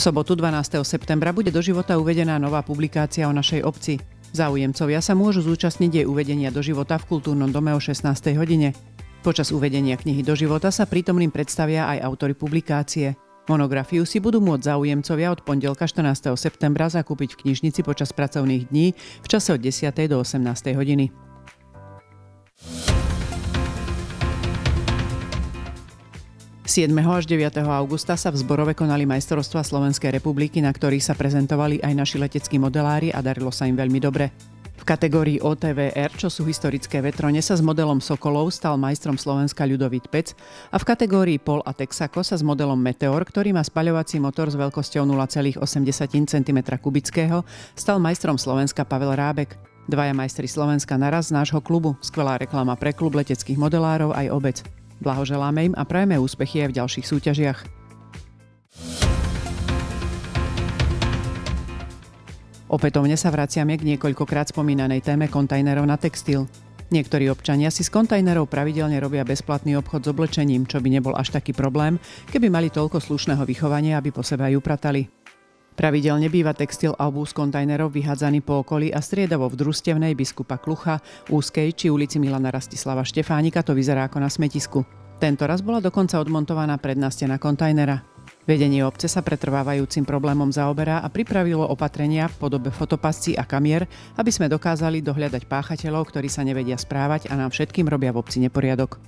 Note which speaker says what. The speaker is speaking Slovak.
Speaker 1: V sobotu 12. septembra bude do života uvedená nová publikácia o našej obci. Záujemcovia sa môžu zúčastniť jej uvedenia do života v kultúrnom dome o 16. hodine. Počas uvedenia knihy do života sa prítomným predstavia aj autory publikácie. Monografiu si budú môcť záujemcovia od pondelka 14. septembra zakúpiť v knižnici počas pracovných dní v čase od 10. do 18. hodiny. 7. až 9. augusta sa v zborove konali majstrovstvá Slovenskej republiky, na ktorých sa prezentovali aj naši leteckí modelári a darilo sa im veľmi dobre. V kategórii OTVR, čo sú historické vetrone, sa s modelom Sokolov stal majstrom Slovenska Ľudovít Pec a v kategórii Pol a Texaco sa s modelom Meteor, ktorý má spaľovací motor s veľkosťou 0,8 cm kubického, stal majstrom Slovenska Pavel Rábek. Dvaja majstri Slovenska naraz z nášho klubu. Skvelá reklama pre klub leteckých modelárov aj obec. Blahoželáme im a prajeme úspechy aj v ďalších súťažiach. Opätovne sa vraciame k niekoľkokrát spomínanej téme kontajnerov na textil. Niektorí občania si z kontajnerov pravidelne robia bezplatný obchod s oblečením, čo by nebol až taký problém, keby mali toľko slušného vychovania, aby po sebe aj upratali. Pravidelne býva textil a obú z kontajnerov vyhádzaný po okolí a striedavo v družstevnej biskupa Klucha, Úskej či ulici Milana Rastislava Štefánika to vyzerá ako na smetisku. Tento raz bola dokonca odmontovaná predná stena kontajnera. Vedenie obce sa pretrvávajúcim problémom zaoberá a pripravilo opatrenia v podobe fotopascí a kamier, aby sme dokázali dohľadať páchateľov, ktorí sa nevedia správať a nám všetkým robia v obci neporiadok.